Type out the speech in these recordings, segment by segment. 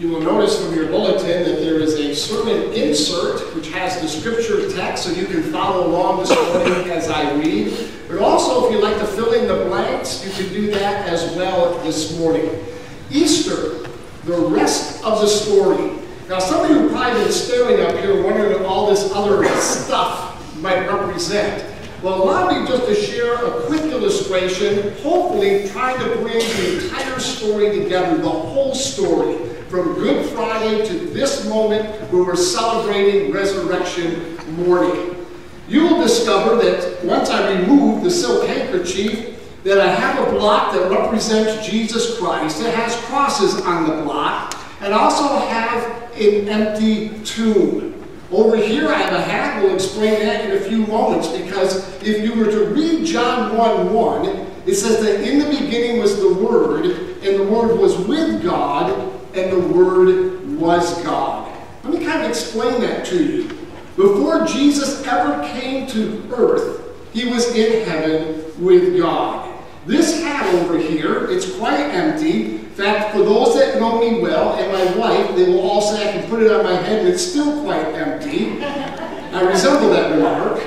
You will notice from your bulletin that there is a sermon insert which has the scripture text so you can follow along this morning as I read. But also, if you'd like to fill in the blanks, you can do that as well this morning. Easter, the rest of the story. Now, some of you have probably been staring up here wondering what all this other stuff might represent. Well, allow me just to share a quick illustration, hopefully trying to bring the entire story together, the whole story, from Good Friday to this moment where we're celebrating Resurrection morning. You will discover that once I remove the silk handkerchief, that I have a block that represents Jesus Christ. It has crosses on the block, and also have an empty tomb. Over here I have a hat, we'll explain that in a few moments, because if you were to read John 1 1, it says that in the beginning was the Word, and the Word was with God, and the Word was God. Let me kind of explain that to you. Before Jesus ever came to earth, he was in heaven with God. This hat over here, it's quite empty. In fact, for those that know me well and my wife, they will all say I can put it on my head and it's still quite empty. I resemble that remark.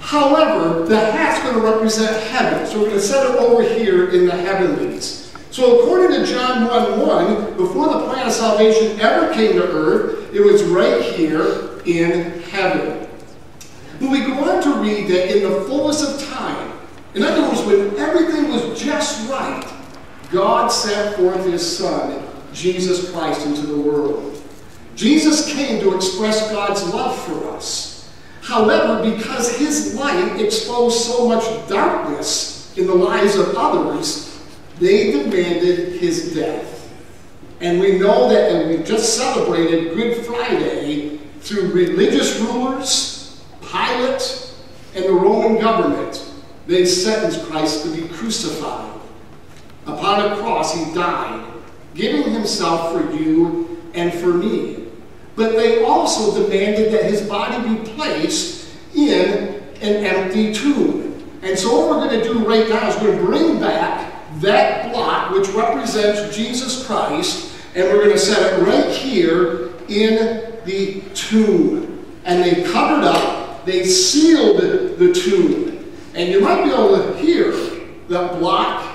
However, the hat's going to represent heaven, so we're going to set it over here in the heavenlies. So according to John 1 1, before the plan of salvation ever came to earth, it was right here in heaven. But we go on to read that in the fullness of time, in other words, when everything was just right, God sent forth his Son, Jesus Christ, into the world. Jesus came to express God's love for us. However, because his light exposed so much darkness in the lives of others, they demanded his death. And we know that, and we just celebrated Good Friday through religious rulers, Pilate, and the Roman government they sentenced Christ to be crucified. Upon a cross, he died, giving himself for you and for me. But they also demanded that his body be placed in an empty tomb. And so what we're going to do right now is we're going to bring back that block which represents Jesus Christ, and we're going to set it right here in the tomb. And they covered up, they sealed the tomb. And you might be able to hear the block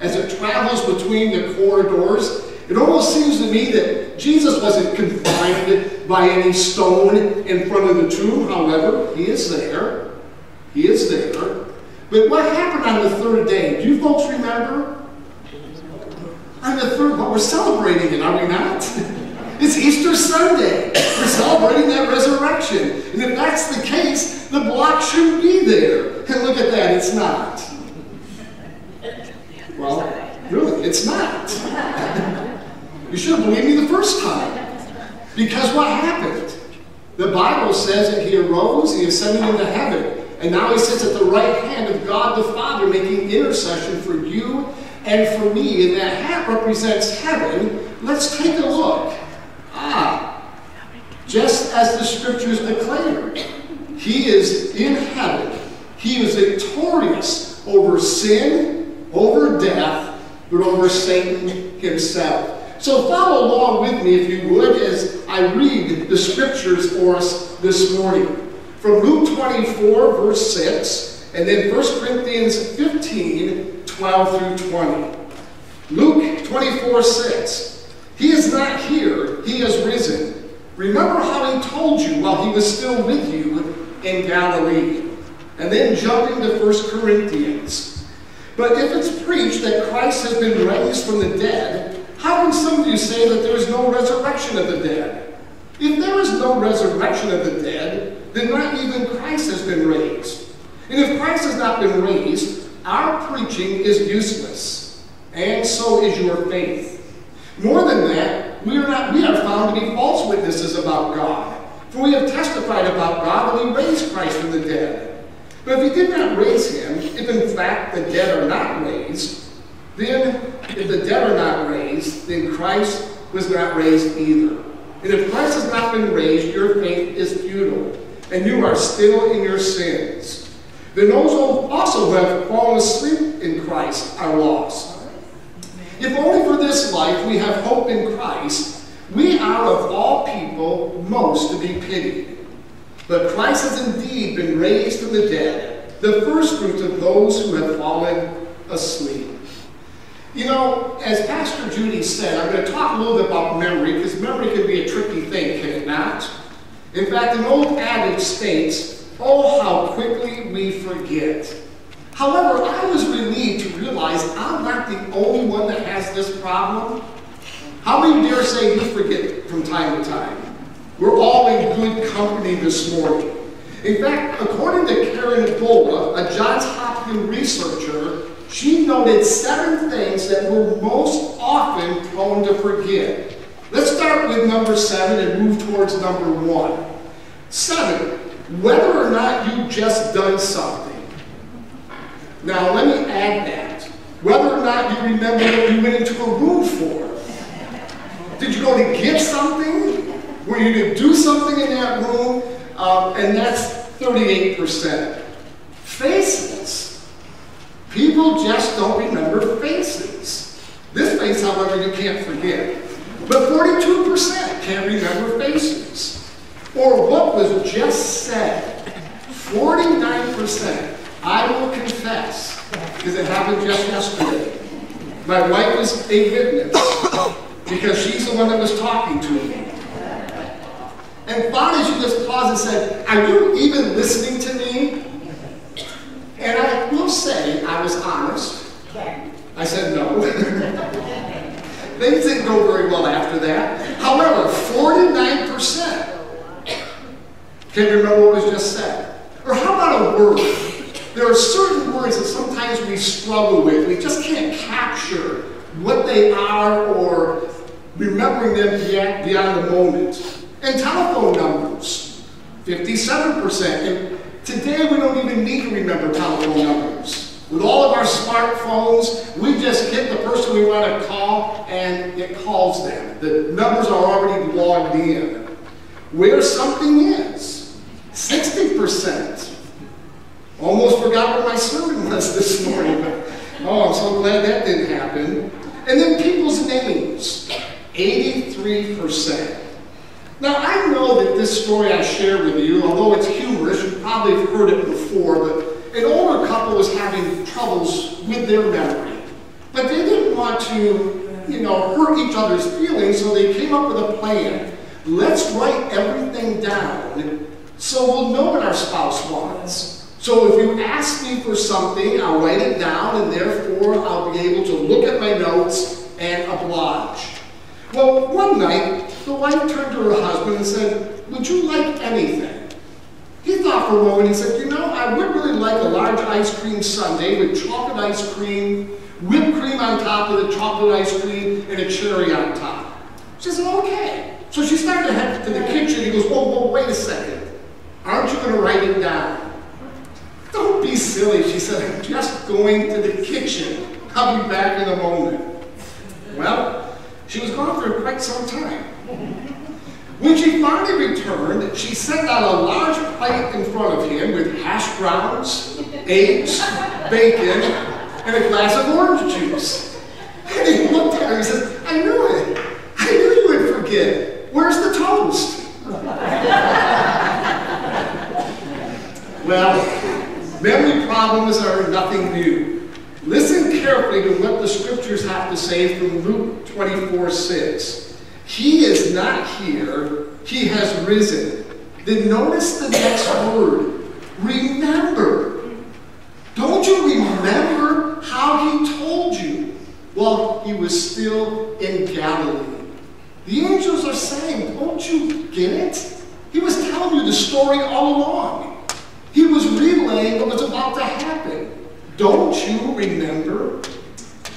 as it travels between the corridors. It almost seems to me that Jesus wasn't confined by any stone in front of the tomb. However, he is there. He is there. But what happened on the third day? Do you folks remember? On the third, but we're celebrating it, are we not? It's Easter Sunday. We're celebrating that resurrection. And if that's the case, the block shouldn't be there. And look at that, it's not. Well, really, it's not. You should have believed me the first time. Because what happened? The Bible says that he arose, he ascended into heaven, and now he sits at the right hand of God the Father making intercession for you and for me. And that hat represents heaven. Let's take a look. Ah, just as the scriptures declare, he is in heaven. He is victorious over sin, over death, but over Satan himself. So follow along with me, if you would, as I read the scriptures for us this morning. From Luke 24, verse 6, and then 1 Corinthians 15, 12 through 20. Luke 24, 6. He is not here, he has risen. Remember how he told you while he was still with you in Galilee. And then jumping to 1 Corinthians. But if it's preached that Christ has been raised from the dead, how can some of you say that there is no resurrection of the dead? If there is no resurrection of the dead, then not even Christ has been raised. And if Christ has not been raised, our preaching is useless, and so is your faith. More than that, we are not we are found to be false witnesses about God. For we have testified about God that he raised Christ from the dead. But if he did not raise him, if in fact the dead are not raised, then if the dead are not raised, then Christ was not raised either. And if Christ has not been raised, your faith is futile, and you are still in your sins. Then those also who have fallen asleep in Christ are lost. if only for this life we have hope in Christ, we are of all people most to be pitied. But Christ has indeed been raised from the dead, the first fruits of those who have fallen asleep. You know, as Pastor Judy said, I'm going to talk a little bit about memory, because memory can be a tricky thing, can it not? In fact, an old adage states, oh, how quickly we forget. However, I was relieved to realize I'm not the only one that has this problem. How many dare say we forget from time to time? We're all in good company this morning. In fact, according to Karen Bola, a Johns Hopkins researcher, she noted seven things that we're most often prone to forget. Let's start with number seven and move towards number one. Seven, whether or not you just done something. Now, let me add that. Whether or not you remember what you went into a room for. Did you go to get something? Were you to do something in that room? Um, and that's 38%. Faces. People just don't remember faces. This face, however, you can't forget. But 42% can't remember faces. Or what was just said. 49%. I will confess, because it happened just yesterday. My wife was a witness, because she's the one that was talking to me. And finally she just paused and said, are you even listening to me? And I will say, I was honest. I said no. Things didn't go very well after that. However, 49% can you remember what was just said. Or how about a word? There are certain words that sometimes we struggle with. We just can't capture what they are or remembering them beyond the moment. And telephone numbers, 57%. And today we don't even need to remember telephone numbers. With all of our smartphones, we just hit the person we want to call and it calls them. The numbers are already logged in. Where something is, 60%. Almost forgot what my sermon was this morning, oh, I'm so glad that didn't happen. And then people's names, 83%. Now, I know that this story I share with you, although it's humorous, you probably have heard it before, but an older couple was having troubles with their memory. But they didn't want to, you know, hurt each other's feelings, so they came up with a plan. Let's write everything down so we'll know what our spouse wants. So if you ask me for something, I'll write it down, and therefore I'll be able to look at my notes and oblige. Well, one night, the wife turned to her husband and said, would you like anything? He thought for a moment and said, you know, I would really like a large ice cream sundae with chocolate ice cream, whipped cream on top of the chocolate ice cream, and a cherry on top. She said, okay. So she started to head to the kitchen. He goes, whoa, whoa, wait a second. Aren't you going to write it down? Don't be silly, she said. I'm just going to the kitchen. I'll be back in a moment. Well, she was gone for quite some time. When she finally returned, she set out a large plate in front of him with hash browns, eggs, bacon, and a glass of orange juice. And he looked at her and said, I knew it. I knew you would forget. Where's the toast? well, Memory problems are nothing new. Listen carefully to what the scriptures have to say from Luke 24, 6. He is not here, he has risen. Then notice the next word. Remember. Don't you remember how he told you while he was still in Galilee? The angels are saying, don't you get it? He was telling you the story all along. He was relaying what was about to happen. Don't you remember?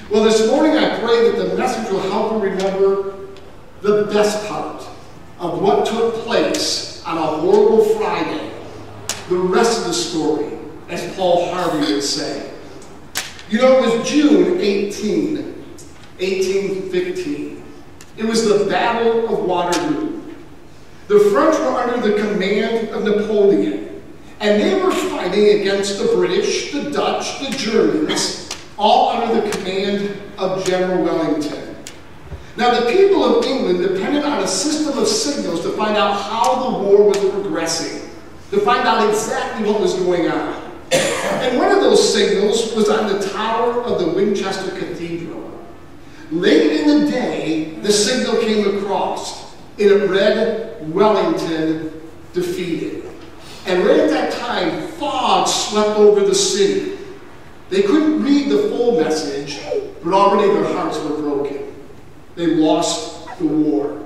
Well, this morning I pray that the message will help you remember the best part of what took place on a horrible Friday. The rest of the story, as Paul Harvey would say. You know, it was June 18, 1815. It was the Battle of Waterloo. The French were under the command of Napoleon. And they were fighting against the British, the Dutch, the Germans, all under the command of General Wellington. Now, the people of England depended on a system of signals to find out how the war was progressing, to find out exactly what was going on. And one of those signals was on the tower of the Winchester Cathedral. Late in the day, the signal came across, and it read, Wellington defeated. And right at that time, fog swept over the city. They couldn't read the full message, but already their hearts were broken. They lost the war.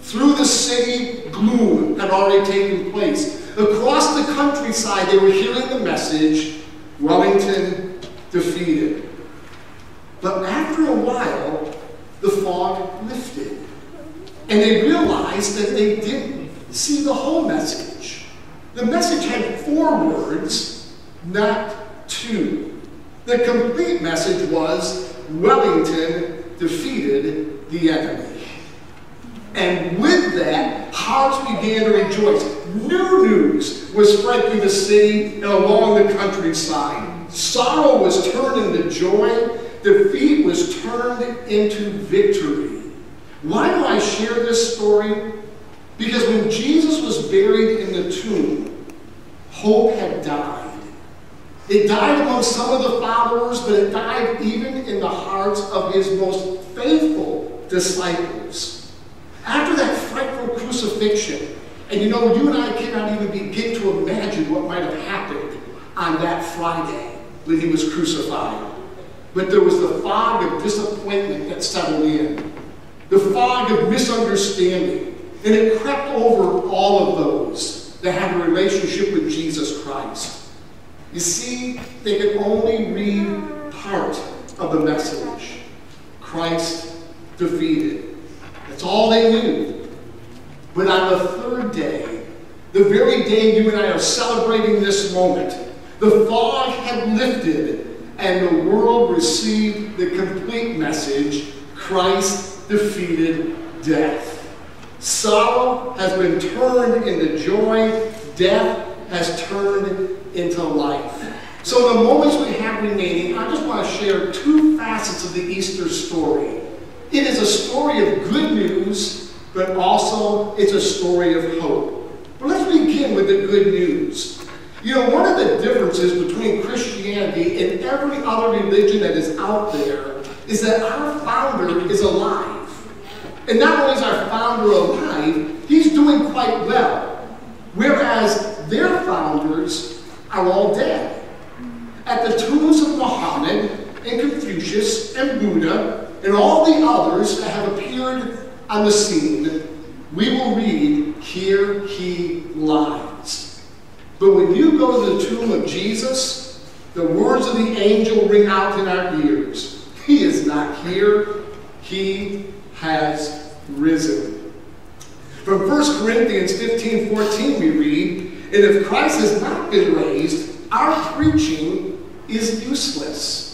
Through the city, gloom had already taken place. Across the countryside, they were hearing the message Wellington defeated. But after a while, the fog lifted. And they realized that they didn't see the whole message. The message had four words, not two. The complete message was Wellington defeated the enemy. And with that, hearts began to rejoice. New news was spread through the city and along the countryside. Sorrow was turned into joy. Defeat was turned into victory. Why do I share this story? Because when Jesus was buried in the tomb, hope had died. It died among some of the followers, but it died even in the hearts of his most faithful disciples. After that frightful crucifixion, and you know, you and I cannot even begin to imagine what might have happened on that Friday when he was crucified. But there was the fog of disappointment that settled in, the fog of misunderstanding, and it crept over all of those that had a relationship with Jesus Christ. You see, they could only read part of the message Christ defeated. That's all they knew. But on the third day, the very day you and I are celebrating this moment, the fog had lifted and the world received the complete message Christ defeated death. Sorrow has been turned into joy, death has turned into life. So, in the moments we have remaining, I just want to share two facets of the Easter story it is a story of good news, but also it's a story of hope. But let's begin with the good news. You know, one of the differences between Christianity and every other religion that is out there is that our founder is alive. And not only is our founder alive, he's doing quite well. Whereas their founders are all dead. At the tombs of Muhammad and Confucius and Buddha, and all the others that have appeared on the scene, we will read, Here he lies. But when you go to the tomb of Jesus, the words of the angel ring out in our ears. He is not here, he has risen. From 1 Corinthians 15 14, we read, And if Christ has not been raised, our preaching is useless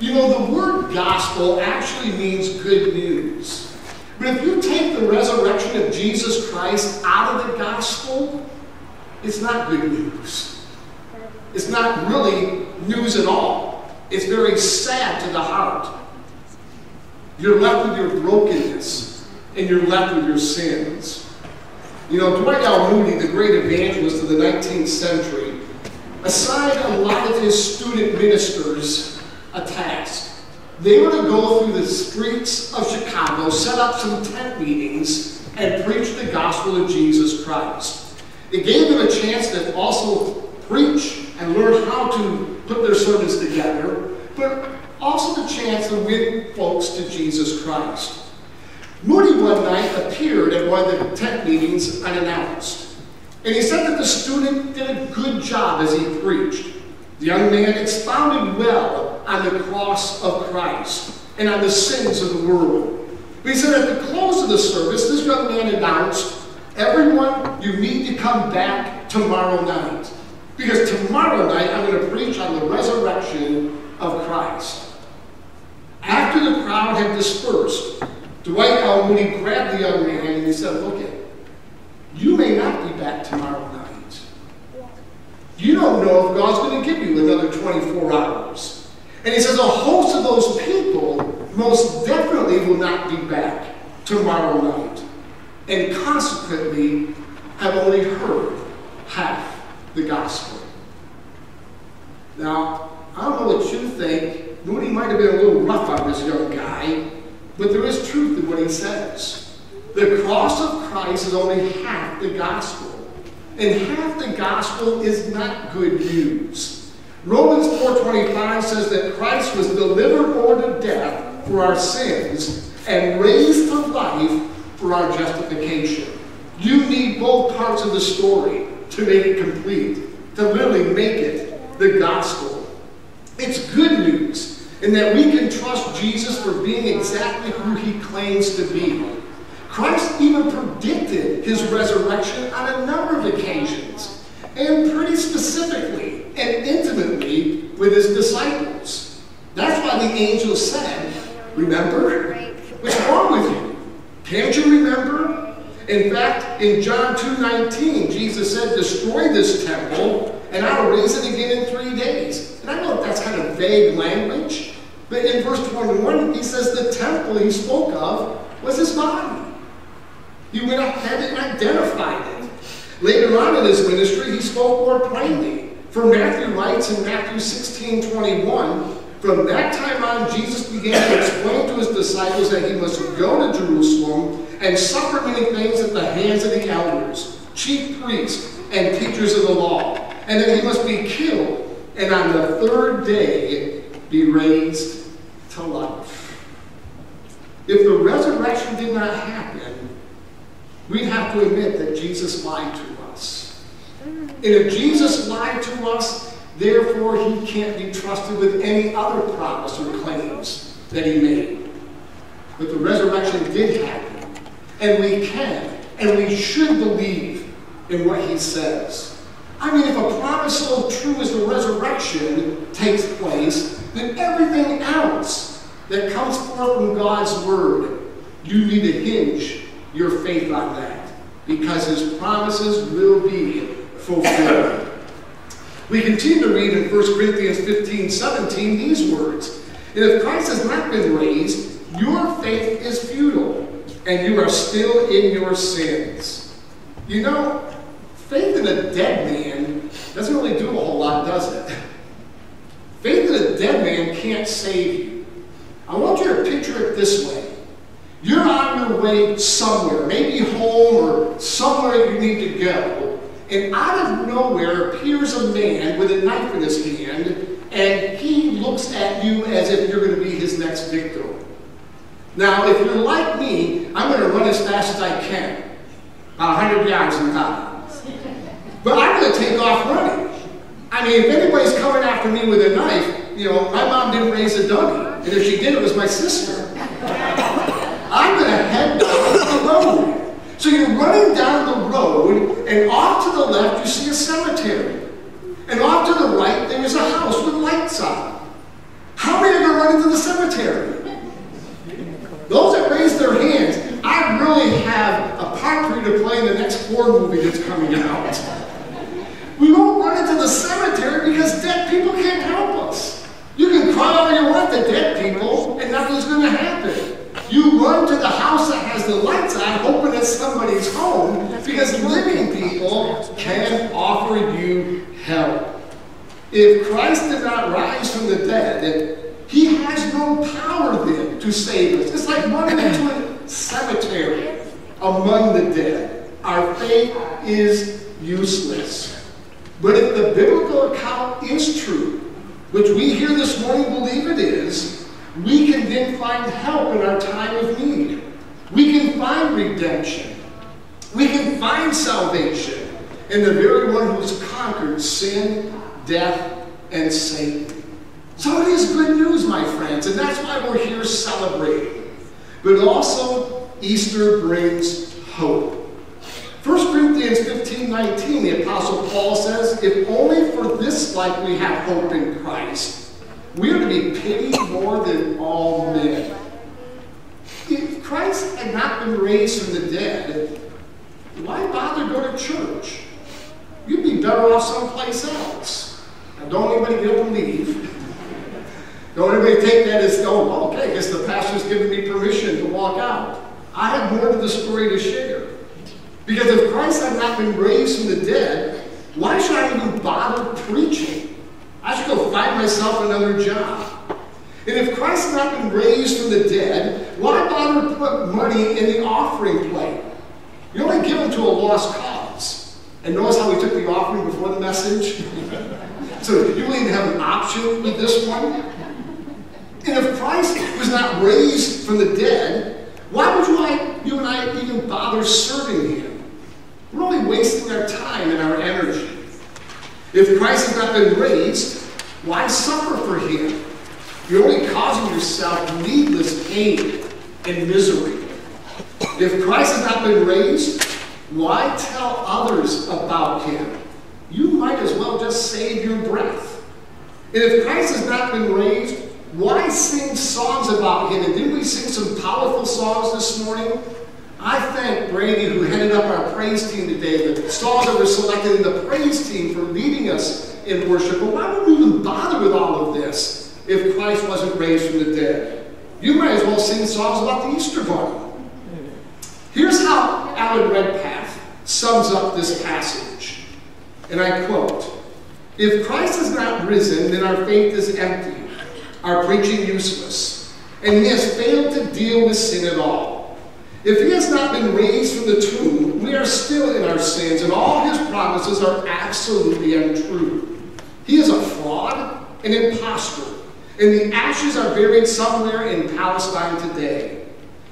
you know, the word gospel actually means good news. But if you take the resurrection of Jesus Christ out of the gospel, it's not good news. It's not really news at all. It's very sad to the heart. You're left with your brokenness and you're left with your sins. You know, Dwight L. Moody, the great evangelist of the 19th century, assigned a lot of his student ministers a task. They were to go through the streets of Chicago, set up some tent meetings, and preach the gospel of Jesus Christ. It gave them a chance to also preach and learn how to put their sermons together, but also the chance to win folks to Jesus Christ. Moody one night appeared at one of the tent meetings unannounced. And he said that the student did a good job as he preached. The young man expounded well on the cross of Christ and on the sins of the world. But he said at the close of the service, this young man announced, Everyone, you need to come back tomorrow night. Because tomorrow night I'm going to preach on the resurrection of Christ. After the crowd had dispersed, Dwight L. Moody grabbed the young man and he said, Look, you may not be back tomorrow night. You don't know if God's going to give you another 24 hours. And he says a host of those people most definitely will not be back tomorrow night. And consequently have only heard half the gospel. Now, I don't know what you think. Moody might have been a little rough on this young guy, but there is truth in what he says. The cross of Christ is only half the gospel. And half the gospel is not good news. Romans 4.25 says that Christ was delivered over to death for our sins and raised to life for our justification. You need both parts of the story to make it complete, to literally make it the gospel. It's good news in that we can trust Jesus for being exactly who he claims to be. Christ even predicted his resurrection on a number of occasions, and pretty specifically and intimately with his disciples. That's why the angel said, Remember? What's wrong with you? Can't you remember? In fact, in John 2.19, Jesus said, Destroy this temple, and I'll raise it again in three days. And I know that's kind of vague language, but in verse 21, he says the temple he spoke of was his body. He went ahead and identified it. Later on in his ministry, he spoke more plainly. For Matthew writes in Matthew 16, 21, from that time on, Jesus began to explain to his disciples that he must go to Jerusalem and suffer many things at the hands of the elders, chief priests, and teachers of the law, and that he must be killed, and on the third day be raised to life. If the resurrection did not happen, we'd have to admit that Jesus lied to us. And if Jesus lied to us, therefore he can't be trusted with any other promise or claims that he made. But the resurrection did happen, and we can and we should believe in what he says. I mean, if a promise so true as the resurrection takes place, then everything else that comes forth from God's word, you need to hinge your faith on that because his promises will be fulfilled. we continue to read in 1 Corinthians 15 17 these words And if Christ has not been raised, your faith is futile, and you are still in your sins. You know, faith in a dead man doesn't really do a whole lot, does it? Faith in a dead man can't save you. I want you to picture it this way. You're on your way somewhere, maybe home or somewhere you need to go, and out of nowhere appears a man with a knife in his hand, and he looks at you as if you're going to be his next victim. Now, if you're like me, I'm going to run as fast as I can, about 100 yards an hour. But I'm going to take off running. I mean, if anybody's coming after me with a knife, you know, my mom didn't raise a dummy, and if she did, it was my sister. I'm going to head down the road. So you're running down the road, and off to the left, you see a cemetery. And off to the right, there is a house with lights on. How many are going to run into the cemetery? Those that raise their hands, I really have a part for you to play in the next horror movie that's coming out. We won't run into the cemetery because dead people can't help us. You can cry all you want to dead people, and nothing's going to happen. You run to the house that has the lights on, hoping it's somebody's home, because living people can offer you help. If Christ did not rise from the dead, he has no power then to save us. It's like running into a cemetery among the dead. Our faith is useless. But if the biblical account is true, which we here this morning believe it is, we can then find help in our time of need. We can find redemption. We can find salvation in the very one who's conquered sin, death, and Satan. So it is good news, my friends, and that's why we're here celebrating. But also, Easter brings hope. 1 Corinthians 15 19, the Apostle Paul says, If only for this life we have hope in Christ, we are to be pitied more than all men. If Christ had not been raised from the dead, why bother go to church? You'd be better off someplace else. Now, don't anybody get up and leave. Don't everybody take that as, oh, okay, I guess the pastor's giving me permission to walk out. I have more to the story to share. Because if Christ had not been raised from the dead, why should I even bother find myself another job. And if Christ had not been raised from the dead, why bother put money in the offering plate? You only give them to a lost cause. And notice how we took the offering before the message? so you even have an option with this one. And if Christ was not raised from the dead, why would you, like, you and I even bother serving him? We're only wasting our time and our energy. If Christ has not been raised, why suffer for him? You're only causing yourself needless pain and misery. If Christ has not been raised, why tell others about him? You might as well just save your breath. And if Christ has not been raised, why sing songs about him? And didn't we sing some powerful songs this morning? I thank Brady, who headed up our praise team today, the songs that were selected in the praise team for leading us in worship. But why would we even bother with all of this if Christ wasn't raised from the dead? You might as well sing songs about the Easter Bunny. Here's how Alan Redpath sums up this passage. And I quote If Christ has not risen, then our faith is empty, our preaching useless, and he has failed to deal with sin at all. If he has not been raised from the tomb, we are still in our sins, and all his promises are absolutely untrue. He is a fraud, an impostor, and the ashes are buried somewhere in Palestine today.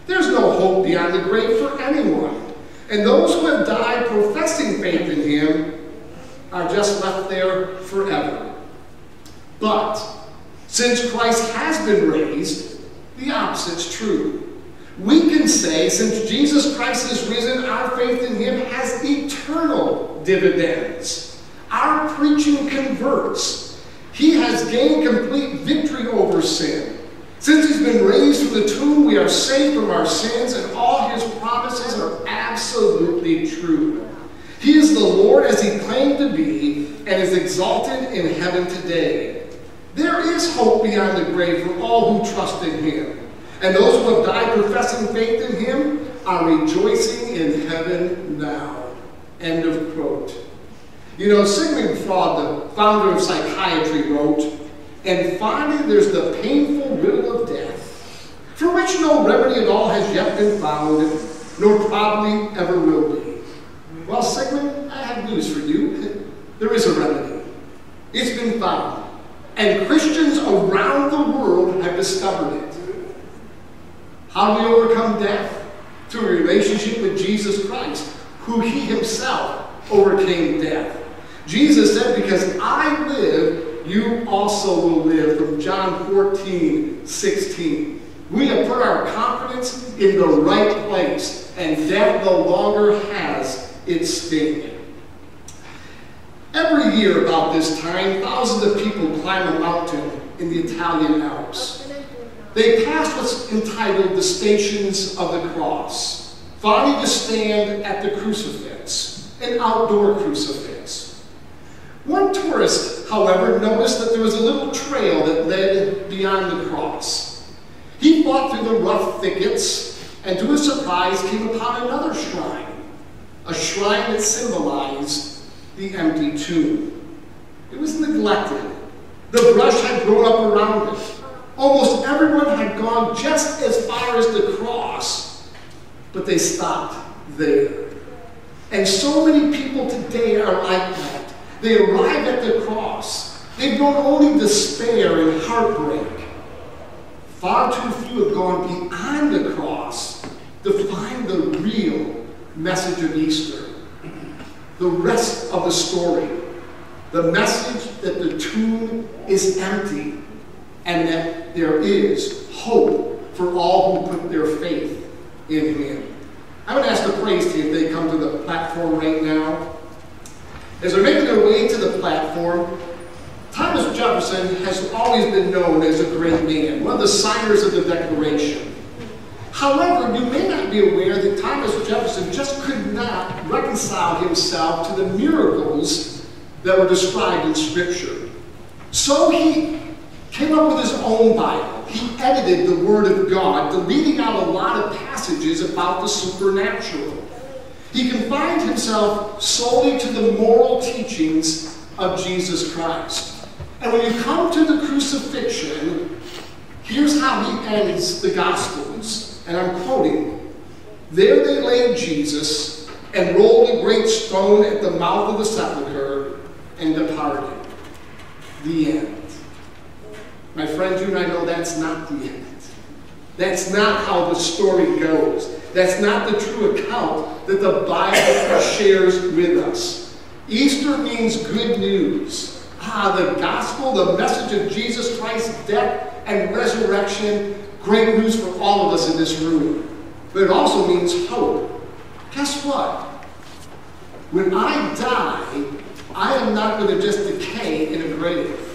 There's no hope beyond the grave for anyone. And those who have died professing faith in him are just left there forever. But since Christ has been raised, the opposite's true. We can say, since Jesus Christ is risen, our faith in him has eternal dividends. Our preaching converts. He has gained complete victory over sin. Since he's been raised from the tomb, we are saved from our sins, and all his promises are absolutely true. He is the Lord as he claimed to be, and is exalted in heaven today. There is hope beyond the grave for all who trust in him. And those who have died professing faith in him are rejoicing in heaven now. End of quote. You know, Sigmund Freud, the founder of psychiatry, wrote, and finally there's the painful riddle of death, for which no remedy at all has yet been found, nor probably ever will be. Well, Sigmund, I have news for you. There is a remedy. It's been found. And Christians around the world have discovered it. How do we overcome death? Through a relationship with Jesus Christ, who he himself overcame death. Jesus said, Because I live, you also will live. From John 14, 16. We have put our confidence in the right place, and death no longer has its sting. Every year about this time, thousands of people climb a mountain in the Italian Alps. They passed what's entitled the Stations of the Cross, finding to stand at the crucifix, an outdoor crucifix. One tourist, however, noticed that there was a little trail that led beyond the cross. He walked through the rough thickets and to his surprise came upon another shrine, a shrine that symbolized the empty tomb. It was neglected. The brush had grown up around it. Almost everyone had gone just as far as the cross, but they stopped there. And so many people today are like that. They arrive at the cross. They've known only despair and heartbreak. Far too few have gone beyond the cross to find the real message of Easter. The rest of the story. The message that the tomb is empty and that there is hope for all who put their faith in him. I'm going to ask the praise team if they come to the platform right now. As they're making their way to the platform, Thomas Jefferson has always been known as a great man, one of the signers of the Declaration. However, you may not be aware that Thomas Jefferson just could not reconcile himself to the miracles that were described in Scripture. So he came up with his own Bible. He edited the Word of God, deleting out a lot of passages about the supernatural. He confined himself solely to the moral teachings of Jesus Christ. And when you come to the crucifixion, here's how he ends the Gospels. And I'm quoting There they laid Jesus and rolled a great stone at the mouth of the sepulchre and departed. The end. My friends, you and I know that's not the end. That's not how the story goes. That's not the true account that the Bible shares with us. Easter means good news. Ah, the gospel, the message of Jesus Christ's death and resurrection, great news for all of us in this room. But it also means hope. Guess what? When I die, I am not going to just decay in a grave.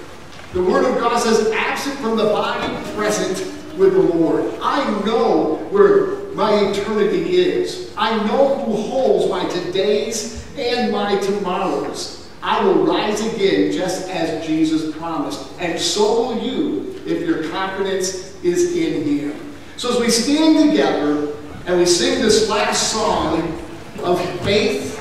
The Word of God says, absent from the body, present with the Lord. I know where my eternity is. I know who holds my todays and my tomorrows. I will rise again just as Jesus promised. And so will you if your confidence is in Him. So as we stand together and we sing this last song of faith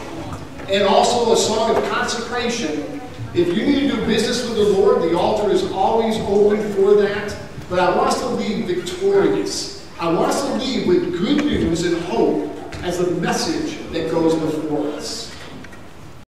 and also a song of consecration, if you need to do business with the Lord, the altar is always open for that. But I want us to leave victorious. I want us to leave with good news and hope as a message that goes before us.